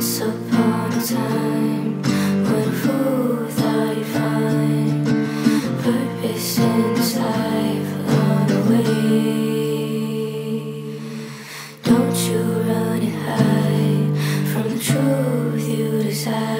Once upon a time, when a fool thought he'd find purpose in his life along the way. Don't you run and hide from the truth you desire.